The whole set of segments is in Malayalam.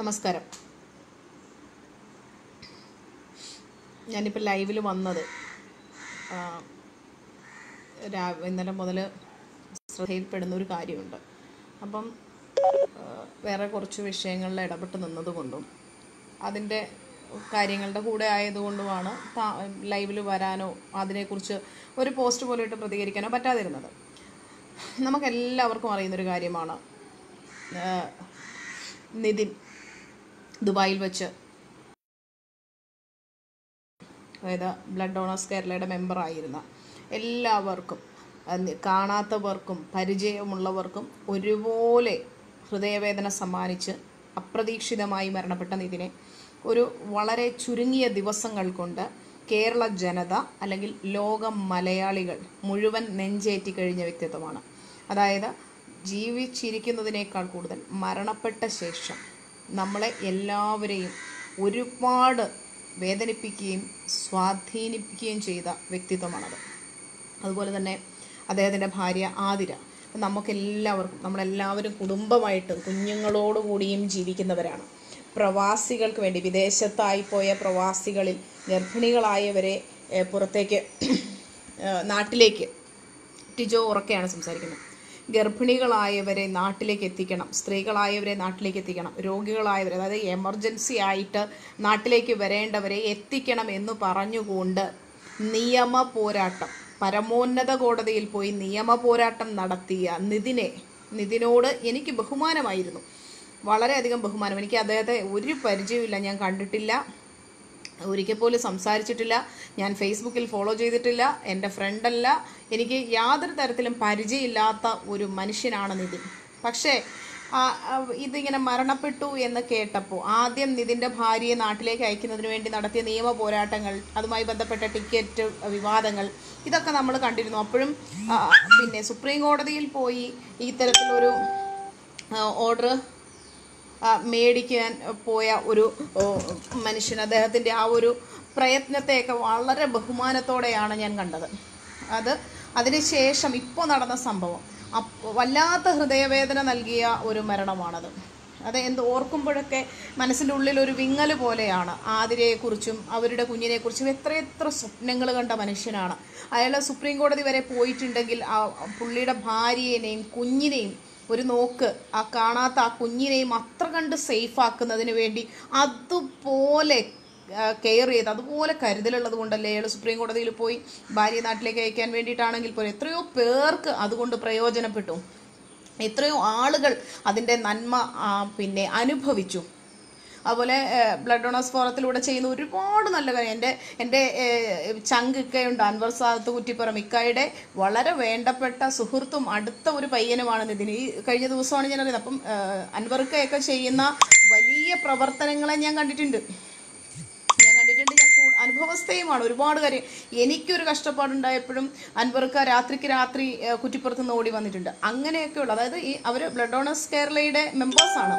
നമസ്കാരം. ഞാനിപ്പോൾ ലൈവിൽ വന്നത് ഇന്നലെ മുതൽ ശ്രദ്ധയിൽപ്പെടുന്ന ഒരു കാര്യമുണ്ട്. അപ്പം വേറെ കുറച്ച് വിഷയങ്ങളിൽ ഇടപെട്ട് നിന്നതുകൊണ്ടും അതിന്റെ കാര്യങ്ങളുടെ കൂടെ ആയതുകൊണ്ടുമാണ് ലൈവിൽ വരാനോ അതിനെക്കുറിച്ച് ഒരു പോസ്റ്റ് പോലെ ഇട്ട് പ്രതികരിക്കാനോ പറ്റാതിരുന്നത്. നമുക്കെല്ലാവർക്കും അറിയുന്നൊരു കാര്യമാണ് നിതിൻ. ദുബായിൽ വെച്ച്. അതായത് ബ്ലഡ് ഡോണേഴ്സ് കേരളയുടെ മെമ്പറായിരുന്ന എല്ലാവർക്കും കാണാത്തവർക്കും പരിചയമുള്ളവർക്കും ഒരുപോലെ ഹൃദയവേദന സമ്മാനിച്ച് അപ്രതീക്ഷിതമായി മരണപ്പെട്ട നിതിനെ ഒരു വളരെ ചുരുങ്ങിയ ദിവസങ്ങൾ കൊണ്ട് കേരള ജനത അല്ലെങ്കിൽ ലോക മലയാളികൾ മുഴുവൻ നെഞ്ചേറ്റി കഴിഞ്ഞ വ്യക്തിത്വമാണ്. അതായത് ജീവിച്ചിരിക്കുന്നതിനേക്കാൾ കൂടുതൽ മരണപ്പെട്ട ശേഷം നമ്മളെ എല്ലാവരെയും ഒരുപാട് വേദനിപ്പിക്കുകയും സ്വാധീനിപ്പിക്കുകയും ചെയ്ത വ്യക്തിത്വമാണത്. അതുപോലെ തന്നെ അദ്ദേഹത്തിന്റെ ഭാര്യ ആതിര. നമുക്കെല്ലാവർക്കും നമ്മളെല്ലാവരും കുടുംബമായിട്ടും കുഞ്ഞുങ്ങളോടുകൂടിയും ജീവിക്കുന്നവരാണ്. പ്രവാസികൾക്ക് വേണ്ടി വിദേശത്തായി പോയ പ്രവാസികളിൽ ഗർഭിണികളായവരെ പുറത്തേക്ക് നാട്ടിലേക്ക് ടിജോ ഉറക്കെയാണ് സംസാരിക്കുന്നത്. ഗർഭിണികളായവരെ നാട്ടിലേക്ക് എത്തിക്കണം. സ്ത്രീകളായവരെ നാട്ടിലേക്ക് എത്തിക്കണം. രോഗികളായവരെ അതായത് എമർജൻസി ആയിട്ട് നാട്ടിലേക്ക് വരേണ്ടവരെ എത്തിക്കണം എന്ന് പറഞ്ഞുകൊണ്ട് നിയമ പോരാട്ടം പരമോന്നത കോടതിയിൽ പോയി നിയമ പോരാട്ടം നടത്തിയ നിതിനെ നിതിനോട് എനിക്ക് ബഹുമാനമായിരുന്നു. വളരെയധികം ബഹുമാനം. എനിക്ക് അദ്ദേഹത്തെ ഒരു പരിചയമില്ല ഞാൻ കണ്ടിട്ടില്ല. ഒരിക്കൽ പോലും സംസാരിച്ചിട്ടില്ല. ഞാൻ ഫേസ്ബുക്കിൽ ഫോളോ ചെയ്തിട്ടില്ല. എന്റെ ഫ്രണ്ടല്ല. എനിക്ക് യാതൊരു തരത്തിലും പരിചയമില്ലാത്ത ഒരു മനുഷ്യനാണ് നിതിൻ പക്ഷേ ഇതിങ്ങനെ മരണപ്പെട്ടു എന്ന് കേട്ടപ്പോൾ ആദ്യം നിതിന്റെ ഭാര്യയെ നാട്ടിലേക്ക് അയക്കുന്നതിന് വേണ്ടി നടത്തിയ നിയമ പോരാട്ടങ്ങൾ അതുമായി ബന്ധപ്പെട്ട ടിക്കറ്റ് വിവാദങ്ങൾ ഇതൊക്കെ നമ്മൾ കണ്ടിരുന്നു. അപ്പോഴും പിന്നെ സുപ്രീം കോടതിയിൽ പോയി ഇത്തരത്തിലൊരു ഓർഡർ മേടിക്കാൻ പോയ ഒരു മനുഷ്യൻ അദ്ദേഹത്തിന്റെ ആ ഒരു പ്രയത്നത്തെയൊക്കെ വളരെ ബഹുമാനത്തോടെയാണ് ഞാൻ കണ്ടത്. അത് അതിനുശേഷം ഇപ്പോൾ നടന്ന സംഭവം. വല്ലാത്ത ഹൃദയവേദന നൽകിയ ഒരു മരണമാണത്. അത് എന്ത് ഓർക്കുമ്പോഴൊക്കെ മനസ്സിന്റെ ഉള്ളിൽ ഒരു വിങ്ങൽ പോലെയാണ് ആതിരയെക്കുറിച്ചും അവരുടെ കുഞ്ഞിനെക്കുറിച്ചും എത്രയെത്ര സ്വപ്നങ്ങൾ കണ്ട മനുഷ്യനാണ്. അയാൾ സുപ്രീം കോടതി വരെ പോയിട്ടുണ്ടെങ്കിൽ ആ പുള്ളിയുടെ ഭാര്യയെയും കുഞ്ഞിനെയും ഒരു നോക്ക്. ആ കാണാത്ത ആ കുഞ്ഞിനെയും അത്ര കണ്ട് സേഫ് ആക്കുന്നതിന് വേണ്ടി അതുപോലെ കെയർ ചെയ്ത് അതുപോലെ കരുതലുള്ളത് കൊണ്ടല്ലേ അയാൾ സുപ്രീം കോടതിയിൽ പോയി ഭാര്യ നാട്ടിലേക്ക് അയക്കാൻ വേണ്ടിയിട്ടാണെങ്കിൽ പോലും എത്രയോ പേർക്ക് അതുകൊണ്ട് പ്രയോജനപ്പെട്ടു. എത്രയോ ആളുകൾ അതിന്റെ നന്മ പിന്നെ അനുഭവിച്ചു. അതുപോലെ ബ്ലഡ് ഡൊണേഴ്സ് ഫോറത്തിലൂടെ ചെയ്യുന്ന ഒരുപാട് നല്ല കാര്യം. എന്റെ എന്റെ ചങ്ക് ഇക്കയുണ്ട് അൻവർ സാദത്ത് കുറ്റിപ്പുറം ഇക്കായുടെ വളരെ വേണ്ടപ്പെട്ട സുഹൃത്തും അടുത്ത ഒരു പയ്യനുമാണ് നിതിന് ഈ കഴിഞ്ഞ ദിവസമാണ് ഞാൻ അറിയുന്നത്. അപ്പം അൻവർക്കയൊക്കെ ചെയ്യുന്ന വലിയ പ്രവർത്തനങ്ങളെ ഞാൻ കണ്ടിട്ടുണ്ട്. ഞാൻ കണ്ടിട്ടുണ്ട്. ഞാൻ അനുഭവസ്ഥയുമാണ് ഒരുപാട് കാര്യം. എനിക്കൊരു കഷ്ടപ്പാടുണ്ടായപ്പോഴും അൻവർക്ക രാത്രിക്ക് രാത്രി കുറ്റിപ്പുറത്ത് നിന്ന് ഓടി വന്നിട്ടുണ്ട്. അങ്ങനെയൊക്കെയുള്ള. അതായത് ഈ അവർ ബ്ലഡ് ഡോണേഴ്സ് കേരളയുടെ മെമ്പേഴ്സാണ്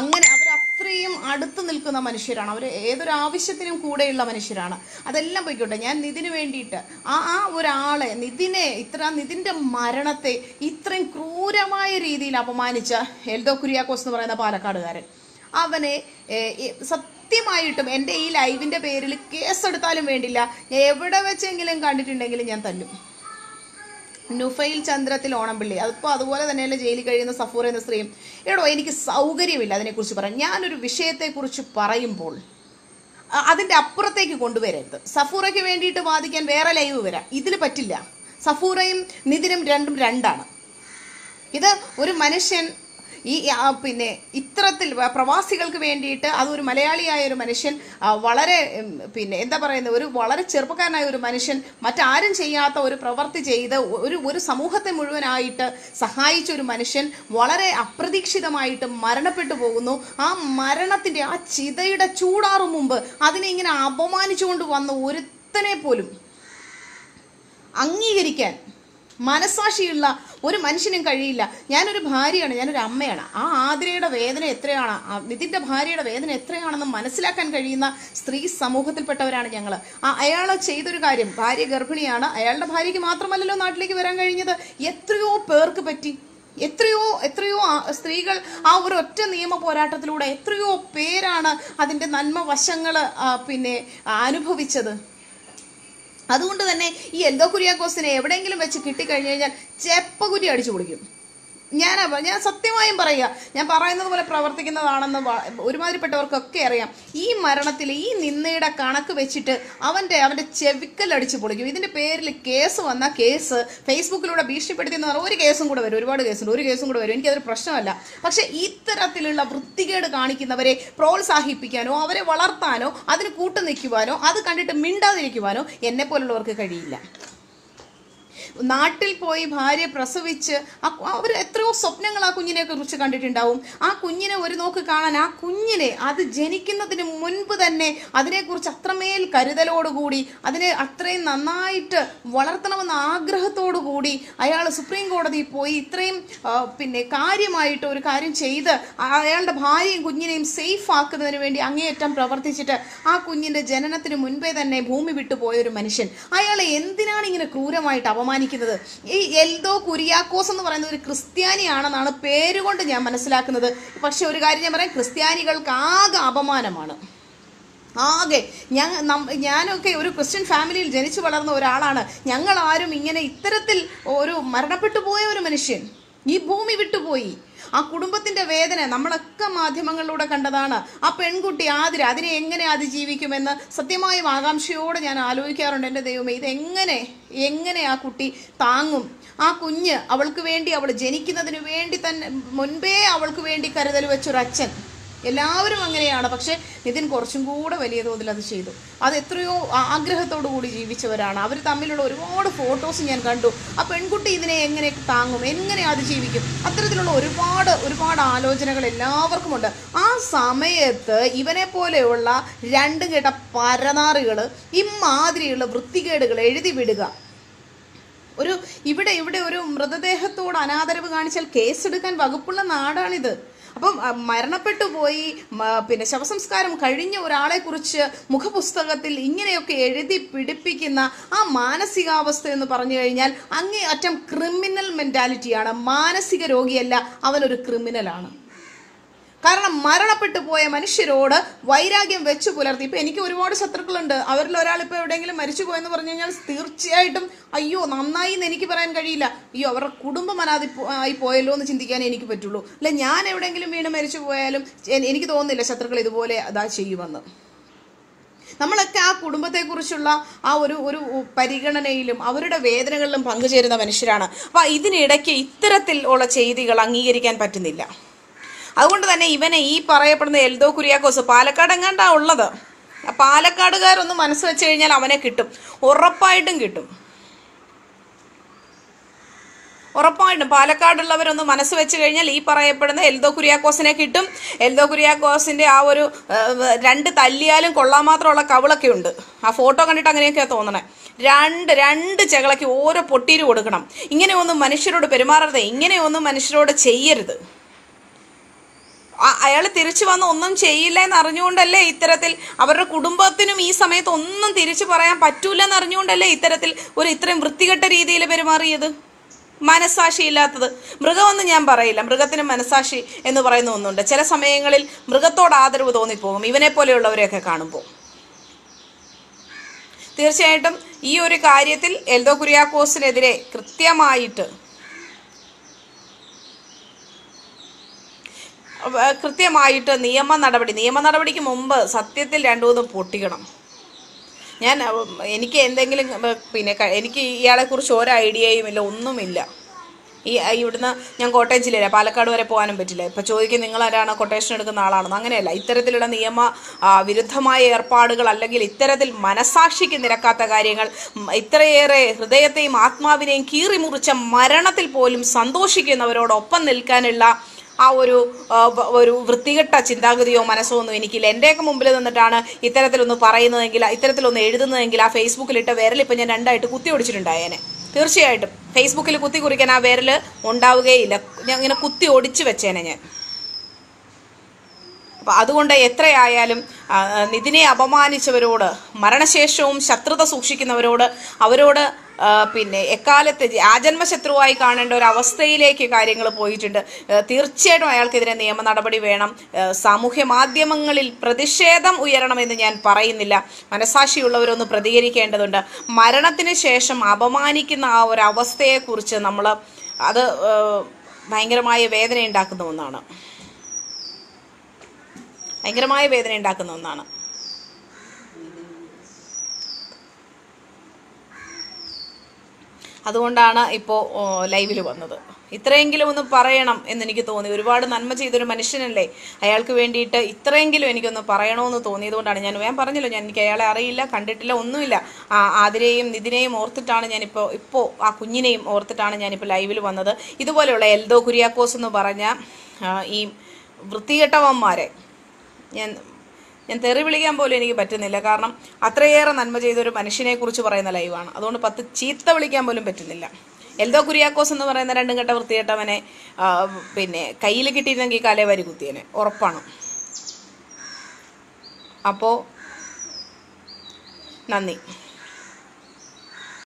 അങ്ങനെ അവർ അത്രയും അടുത്ത് നിൽക്കുന്ന മനുഷ്യരാണ്. അവർ ഏതൊരു ആവശ്യത്തിനും കൂടെയുള്ള മനുഷ്യരാണ്. അതെല്ലാം പോയിക്കോട്ടെ ഞാൻ നിതിന് വേണ്ടിയിട്ട് ആ ആ ഒരാളെ നിതിനെ ഇത്ര നിതിന്റെ മരണത്തെ ഇത്രയും ക്രൂരമായ രീതിയിൽ അപമാനിച്ച എൽദോ കുര്യാക്കോസ് എന്ന് പറയുന്ന പാലക്കാടുകാരൻ. അവനെ സത്യമായിട്ടും എന്റെ ഈ ലൈവിന്റെ പേരിൽ കേസെടുത്താലും വേണ്ടില്ല. എവിടെ വെച്ചെങ്കിലും കണ്ടിട്ടുണ്ടെങ്കിലും ഞാൻ തല്ലും. നുഫൈൽ ചന്ദ്രത്തിൽ ഓണംപിള്ളി. അതിപ്പോൾ അതുപോലെ തന്നെയല്ലേ ജയിലിൽ കഴിയുന്ന സഫൂർ എന്ന സ്ത്രീയും. എടോ എനിക്ക് സൗകര്യമില്ല അതിനെക്കുറിച്ച് പറയാൻ. ഞാനൊരു വിഷയത്തെക്കുറിച്ച് പറയുമ്പോൾ അതിന്റെ അപ്പുറത്തേക്ക് കൊണ്ടുവരരുത്. സഫൂറയ്ക്ക് വേണ്ടിയിട്ട് വാദിക്കാൻ വേറെ ലൈവ് വരാം. ഇതിൽ പറ്റില്ല. സഫൂറയും നിതിനും രണ്ടും രണ്ടാണ്. ഇത് ഒരു മനുഷ്യൻ ഈ പിന്നെ ഇത്തരത്തിൽ പ്രവാസികൾക്ക് വേണ്ടിയിട്ട് അതൊരു മലയാളിയായ ഒരു മനുഷ്യൻ വളരെ പിന്നെ എന്താ പറയുന്നത് ഒരു വളരെ ചെറുപ്പക്കാരനായ ഒരു മനുഷ്യൻ മറ്റാരും ചെയ്യാത്ത ഒരു പ്രവൃത്തി ചെയ്ത് ഒരു ഒരു സമൂഹത്തെ മുഴുവനായിട്ട് സഹായിച്ച ഒരു മനുഷ്യൻ വളരെ അപ്രതീക്ഷിതമായിട്ട് മരണപ്പെട്ടു പോകുന്നു. ആ മരണത്തിന്റെ ആ ചിതയുടെ ചൂടാറും മുമ്പ് അതിനെ ഇങ്ങനെ അപമാനിച്ചുകൊണ്ട് വന്ന ഒരുത്തനെ പോലും അംഗീകരിക്കാൻ മനസാക്ഷിയുള്ള ഒരു മനുഷ്യനും കഴിയില്ല. ഞാനൊരു ഭാര്യയാണ് ഞാനൊരു അമ്മയാണ്. ആ ആതിരയുടെ വേദന എത്രയാണ്? നിതിന്റെ ഭാര്യയുടെ വേദന എത്രയാണെന്ന് മനസ്സിലാക്കാൻ കഴിയുന്ന സ്ത്രീ സമൂഹത്തിൽപ്പെട്ടവരാണ് ഞങ്ങൾ അയാൾ ചെയ്തൊരു കാര്യം ഭാര്യ ഗർഭിണിയാണ്. അയാളുടെ ഭാര്യയ്ക്ക് മാത്രമല്ലല്ലോ നാട്ടിലേക്ക് വരാൻ കഴിഞ്ഞത്. എത്രയോ പേർക്ക് പറ്റി. എത്രയോ എത്രയോ സ്ത്രീകൾ ആ ഒരു ഒറ്റ നിയമ പോരാട്ടത്തിലൂടെ എത്രയോ പേരാണ് അതിന്റെ നന്മ വശങ്ങൾ പിന്നെ അനുഭവിച്ചത്. അതുകൊണ്ട് തന്നെ ഈ എന്തോ കുര്യാക്കോസിനെ എവിടെയെങ്കിലും വെച്ച് കിട്ടിക്കഴിഞ്ഞു കഴിഞ്ഞാൽ ചെപ്പകുരി അടിച്ചു പൊളിക്കും. ഞാൻ ഞാൻ സത്യമായും പറയുക. ഞാൻ പറയുന്നത് പോലെ പ്രവർത്തിക്കുന്നതാണെന്ന് ഒരുമാതിരിപ്പെട്ടവർക്കൊക്കെ അറിയാം. ഈ മരണത്തിൽ ഈ നിന്നയുടെ കണക്ക് വെച്ചിട്ട് അവന്റെ അവന്റെ ചെവിക്കൽ അടിച്ചു പൊളിക്കും. ഇതിന്റെ പേരിൽ കേസ് വന്ന കേസ് ഫേസ്ബുക്കിലൂടെ ഭീഷണിപ്പെടുത്തി എന്ന് പറഞ്ഞാൽ ഒരു കേസും കൂടെ വരും. ഒരുപാട് കേസുണ്ട്. ഒരു കേസും കൂടെ വരും. എനിക്കതൊരു പ്രശ്നമല്ല. പക്ഷേ ഇത്തരത്തിലുള്ള വൃത്തികേട് കാണിക്കുന്നവരെ പ്രോത്സാഹിപ്പിക്കാനോ അവരെ വളർത്താനോ അതിന് കൂട്ടു നിൽക്കുവാനോ അത് കണ്ടിട്ട് മിണ്ടാതിരിക്കുവാനോ എന്നെ പോലുള്ളവർക്ക് കഴിയില്ല. നാട്ടിൽ പോയി ഭാര്യ പ്രസവിച്ച് അവർ എത്രയോ സ്വപ്നങ്ങൾ ആ കുഞ്ഞിനെ കുറിച്ച് കണ്ടിട്ടുണ്ടാവും. ആ കുഞ്ഞിനെ ഒരു നോക്ക് കാണാൻ ആ കുഞ്ഞിനെ അത് ജനിക്കുന്നതിന് മുൻപ് തന്നെ അതിനെക്കുറിച്ച് അത്രമേൽ കരുതലോടുകൂടി അതിനെ അത്രയും നന്നായിട്ട് വളർത്തണമെന്ന ആഗ്രഹത്തോടു കൂടി അയാൾ സുപ്രീം കോടതിയിൽ പോയി ഇത്രയും പിന്നെ കാര്യമായിട്ട് ഒരു കാര്യം ചെയ്ത് അയാളുടെ ഭാര്യയും കുഞ്ഞിനെയും സേഫ് ആക്കുന്നതിന് വേണ്ടി അങ്ങേയറ്റം പ്രവർത്തിച്ചിട്ട് ആ കുഞ്ഞിന്റെ ജനനത്തിന് മുൻപേ തന്നെ ഭൂമി വിട്ടു പോയ ഒരു മനുഷ്യൻ. അയാളെ എന്തിനാണ് ഇങ്ങനെ ക്രൂരമായിട്ട് അപമാനിക്കുന്നത്? ഈ എൽദോ കുര്യാക്കോസ് എന്ന് പറയുന്നത് ഒരു ക്രിസ്ത്യാനിയാണെന്നാണ് പേരുകൊണ്ട് ഞാൻ മനസ്സിലാക്കുന്നത്. പക്ഷെ ഒരു കാര്യം ഞാൻ പറയാം. ക്രിസ്ത്യാനികൾക്ക് ആകെ അപമാനമാണ്. ആകെ ഞാൻ ഞാനൊക്കെ ഒരു ക്രിസ്ത്യൻ ഫാമിലിയിൽ ജനിച്ചു വളർന്ന ഒരാളാണ്. ഞങ്ങൾ ആരും ഇങ്ങനെ ഇത്തരത്തിൽ ഒരു മരണപ്പെട്ടു പോയ ഒരു മനുഷ്യൻ ഈ ഭൂമി വിട്ടുപോയി. ആ കുടുംബത്തിന്റെ വേദന നമ്മളൊക്കെ മാധ്യമങ്ങളിലൂടെ കണ്ടതാണ്. ആ പെൺകുട്ടി ആതിര അതിനെ എങ്ങനെ അതിജീവിക്കുമെന്ന് സത്യമായും ആകാംക്ഷയോടെ ഞാൻ ആലോചിക്കാറുണ്ട്. എന്റെ ദൈവമേ ഇതെങ്ങനെ എങ്ങനെ ആ കുട്ടി താങ്ങും? ആ കുഞ്ഞ് അവൾക്ക് വേണ്ടി അവൾ ജനിക്കുന്നതിന് വേണ്ടി തന്നെ മുൻപേ അവൾക്ക് വേണ്ടി കരുതൽ വെച്ചൊരച്ഛൻ. എല്ലാവരും അങ്ങനെയാണ്. പക്ഷേ നിതിൻ കുറച്ചും കൂടെ വലിയ തോതിൽ അത് ചെയ്തു. അത് എത്രയോ ആഗ്രഹത്തോടു കൂടി ജീവിച്ചവരാണ്. അവർ തമ്മിലുള്ള ഒരുപാട് ഫോട്ടോസ് ഞാൻ കണ്ടു. ആ പെൺകുട്ടി ഇതിനെ എങ്ങനെ താങ്ങും? എങ്ങനെ അത് ജീവിക്കും? അത്തരത്തിലുള്ള ഒരുപാട് ഒരുപാട് ആലോചനകൾ എല്ലാവർക്കും ഉണ്ട് ആ സമയത്ത് ഇവനെ പോലെയുള്ള രണ്ടും കേട്ട പരനാറുകൾ ഇമാതിരിയുള്ള വൃത്തികേടുകൾ എഴുതി വിടുക. ഒരു ഇവിടെ ഇവിടെ ഒരു മൃതദേഹത്തോട് അനാദരവ് കാണിച്ചാൽ കേസെടുക്കാൻ വകുപ്പുള്ള നാടാണിത്. അപ്പം മരണപ്പെട്ടു പോയി പിന്നെ ശവസംസ്കാരം കഴിഞ്ഞ ഒരാളെ കുറിച്ച് മുഖപുസ്തകത്തിൽ ഇങ്ങനെയൊക്കെ എഴുതി പിടിപ്പിക്കുന്ന ആ മാനസികാവസ്ഥ എന്ന് പറഞ്ഞു കഴിഞ്ഞാൽ അങ്ങേ അറ്റം ക്രിമിനൽ മെന്റാലിറ്റിയാണ്. മാനസിക രോഗിയല്ല അവനൊരു ക്രിമിനലാണ്. കാരണം മരണപ്പെട്ടു പോയ മനുഷ്യരോട് വൈരാഗ്യം വെച്ചു പുലർത്തി. ഇപ്പം എനിക്ക് ഒരുപാട് ശത്രുക്കളുണ്ട്. അവരിൽ ഒരാൾ ഇപ്പോൾ എവിടെയെങ്കിലും മരിച്ചു പോയെന്ന് പറഞ്ഞു കഴിഞ്ഞാൽ തീർച്ചയായിട്ടും അയ്യോ നന്നായി എന്ന് എനിക്ക് പറയാൻ കഴിയില്ല. അയ്യോ അവരുടെ കുടുംബം അനാഥി ആയി പോയല്ലോ എന്ന് ചിന്തിക്കാനേ എനിക്ക് പറ്റുള്ളൂ. അല്ല ഞാൻ എവിടെയെങ്കിലും വീണ് മരിച്ചു പോയാലും എനിക്ക് തോന്നുന്നില്ല ശത്രുക്കൾ ഇതുപോലെ അതാ ചെയ്യുമെന്ന്. നമ്മളൊക്കെ ആ കുടുംബത്തെക്കുറിച്ചുള്ള ആ ഒരു ഒരു പരിഗണനയിലും അവരുടെ വേദനകളിലും പങ്കുചേരുന്ന മനുഷ്യരാണ്. അപ്പം ഇതിനിടയ്ക്ക് ഇത്തരത്തിൽ ഉള്ള ചെയ്തികൾ അംഗീകരിക്കാൻ പറ്റുന്നില്ല. അതുകൊണ്ട് തന്നെ ഇവനെ ഈ പറയപ്പെടുന്ന എൽദോ കുര്യാക്കോസ് പാലക്കാട് എങ്ങാണ്ടാ ഉള്ളത് പാലക്കാടുകാരൊന്ന് മനസ്സ് വെച്ച് കഴിഞ്ഞാൽ അവനെ കിട്ടും. ഉറപ്പായിട്ടും കിട്ടും. ഉറപ്പായിട്ടും പാലക്കാടുള്ളവരൊന്ന് മനസ്സ് വെച്ച് കഴിഞ്ഞാൽ ഈ പറയപ്പെടുന്ന എൽദോ കുര്യാക്കോസിനെ കിട്ടും. എൽദോ കുര്യാക്കോസിന്റെ ആ ഒരു രണ്ട് തല്ലിയാലും കൊള്ളാൻ മാത്രമുള്ള കവിളൊക്കെ ഉണ്ട്. ആ ഫോട്ടോ കണ്ടിട്ട് അങ്ങനെയൊക്കെയാ തോന്നണേ. രണ്ട് രണ്ട് ചെകളയ്ക്ക് ഓരോ പൊട്ടീര് കൊടുക്കണം. ഇങ്ങനെയൊന്നും മനുഷ്യരോട് പെരുമാറരുത്. ഇങ്ങനെയൊന്നും മനുഷ്യരോട് ചെയ്യരുത്. അയാൾ തിരിച്ചു വന്ന് ഒന്നും ചെയ്യില്ല എന്ന് അറിഞ്ഞുകൊണ്ടല്ലേ ഇത്തരത്തിൽ അവരുടെ കുടുംബത്തിനും ഈ സമയത്ത് ഒന്നും തിരിച്ചു പറയാൻ പറ്റൂല എന്ന് അറിഞ്ഞുകൊണ്ടല്ലേ ഇത്തരത്തിൽ ഒരു ഇത്രയും വൃത്തികെട്ട രീതിയിൽ പെരുമാറിയത്? മനസാക്ഷിയില്ലാത്തത് മൃഗമെന്ന് ഞാൻ പറയില്ല. മൃഗത്തിന് മനസാക്ഷി എന്ന് പറയുന്ന ഒന്നുണ്ട്. ചില സമയങ്ങളിൽ മൃഗത്തോട് ആദരവ് തോന്നിപ്പോകും. ഇവനെ പോലെയുള്ളവരെയൊക്കെ കാണുമ്പോൾ. തീർച്ചയായിട്ടും ഈ ഒരു കാര്യത്തിൽ എൽദോ കുര്യാക്കോസിനെതിരെ കൃത്യമായിട്ട് കൃത്യമായിട്ട് നിയമ നടപടി നിയമ നടപടിക്ക് മുമ്പ് സത്യത്തിൽ രണ്ടു മൂന്ന് പൊട്ടിക്കണം. ഞാൻ എനിക്ക് എന്തെങ്കിലും പിന്നെ എനിക്ക് ഇയാളെക്കുറിച്ച് ഒരു ഐഡിയയും ഇല്ല ഒന്നുമില്ല. ഈ ഇവിടുന്ന് ഞാൻ കോട്ടയം ജില്ലയിലെ പാലക്കാട് വരെ പോകാനും പറ്റില്ല. ഇപ്പൊ ചോദിക്കും നിങ്ങൾ ആരാണ് കൊട്ടേഷൻ എടുക്കുന്ന ആളാണെന്ന്? അങ്ങനെയല്ല. ഇത്തരത്തിലുള്ള നിയമ വിരുദ്ധമായ ഏർപ്പാടുകൾ അല്ലെങ്കിൽ ഇത്തരത്തിൽ മനസാക്ഷിക്ക് നിരക്കാത്ത കാര്യങ്ങൾ ഇത്രയേറെ ഹൃദയത്തെയും ആത്മാവിനെയും കീറിമുറിച്ച മരണത്തിൽ പോലും സന്തോഷിക്കുന്നവരോടൊപ്പം നിൽക്കാനുള്ള ആ ഒരു ഒരു വൃത്തികെട്ട ചിന്താഗതിയോ മനസ്സോ ഒന്നും എനിക്കില്ല. എന്റെയൊക്കെ മുമ്പിൽ നിന്നിട്ടാണ് ഇത്തരത്തിലൊന്ന് പറയുന്നതെങ്കിൽ ഇത്തരത്തിലൊന്ന് എഴുതുന്നതെങ്കിൽ ആ ഫേസ്ബുക്കിലിട്ട വിരലിപ്പോൾ ഞാൻ രണ്ടായിട്ട് കുത്തി ഒടിച്ചിട്ടുണ്ടായേനെ. തീർച്ചയായിട്ടും ഫേസ്ബുക്കിൽ കുത്തി കുറിക്കാൻ ആ വിരൽ ഉണ്ടാവുകയില്ല. ഞാൻ ഇങ്ങനെ കുത്തി ഒടിച്ചു വെച്ചേനെ ഞാൻ. അപ്പം അതുകൊണ്ട് എത്രയായാലും നിതിനെ അപമാനിച്ചവരോട് മരണശേഷവും ശത്രുത സൂക്ഷിക്കുന്നവരോട് അവരോട് പിന്നെ എക്കാലത്തെ ആജന്മശത്രുവായി കാണേണ്ട ഒരു അവസ്ഥയിലേക്ക് കാര്യങ്ങൾ പോയിട്ടുണ്ട്. തീർച്ചയായിട്ടും അയാൾക്കെതിരെ നിയമ നടപടി വേണം. സാമൂഹ്യ മാധ്യമങ്ങളിൽ പ്രതിഷേധം ഉയരണമെന്ന് ഞാൻ പറയുന്നില്ല. മനസാക്ഷിയുള്ളവരൊന്ന് പ്രതികരിക്കേണ്ടതുണ്ട്. മരണത്തിന് ശേഷം അപമാനിക്കുന്ന ആ ഒരു അവസ്ഥയെക്കുറിച്ച് നമ്മൾ അത് ഭയങ്കരമായ വേദന ഉണ്ടാക്കുന്ന ഒന്നാണ്. ഭയങ്കരമായ വേദന ഉണ്ടാക്കുന്ന ഒന്നാണ്. അതുകൊണ്ടാണ് ഇപ്പോൾ ലൈവിൽ വന്നത്. ഇത്രയെങ്കിലും ഒന്ന് പറയണം എന്ന് എനിക്ക് തോന്നി. ഒരുപാട് നന്മ ചെയ്തൊരു മനുഷ്യനല്ലേ അയാൾക്ക് വേണ്ടിയിട്ട് ഇത്രയെങ്കിലും എനിക്കൊന്ന് പറയണമെന്ന് തോന്നിയതുകൊണ്ടാണ്. ഞാൻ ഞാൻ പറഞ്ഞല്ലോ ഞാൻ എനിക്ക് അയാളെ അറിയില്ല കണ്ടിട്ടില്ല ഒന്നുമില്ല. ആ ആതിരെയും നിതിനെയും ഓർത്തിട്ടാണ് ഞാനിപ്പോൾ ഇപ്പോൾ ആ കുഞ്ഞിനെയും ഓർത്തിട്ടാണ് ഞാനിപ്പോൾ ലൈവിൽ വന്നത്. ഇതുപോലെയുള്ള എൽദോ കുര്യാക്കോസ് എന്ന് പറഞ്ഞ ഈ വൃത്തികെട്ടവന്മാരെ ഞാൻ ഞാൻ തെറി വിളിക്കാൻ പോലും എനിക്ക് പറ്റുന്നില്ല. കാരണം അത്രയേറെ നന്മ ചെയ്തൊരു മനുഷ്യനെ കുറിച്ച് പറയുന്ന ലൈവാണ്. അതുകൊണ്ട് പത്ത് ചീത്ത വിളിക്കാൻ പോലും പറ്റുന്നില്ല. എൽദോ കുര്യാക്കോസ് എന്ന് പറയുന്ന രണ്ടും കെട്ട വൃത്തികെട്ടവനെ പിന്നെ കയ്യിൽ കിട്ടിയിരുന്നെങ്കിൽ കാലേ വരി കുത്തിയനെ. ഉറപ്പാണ്. അപ്പോൾ നന്ദി.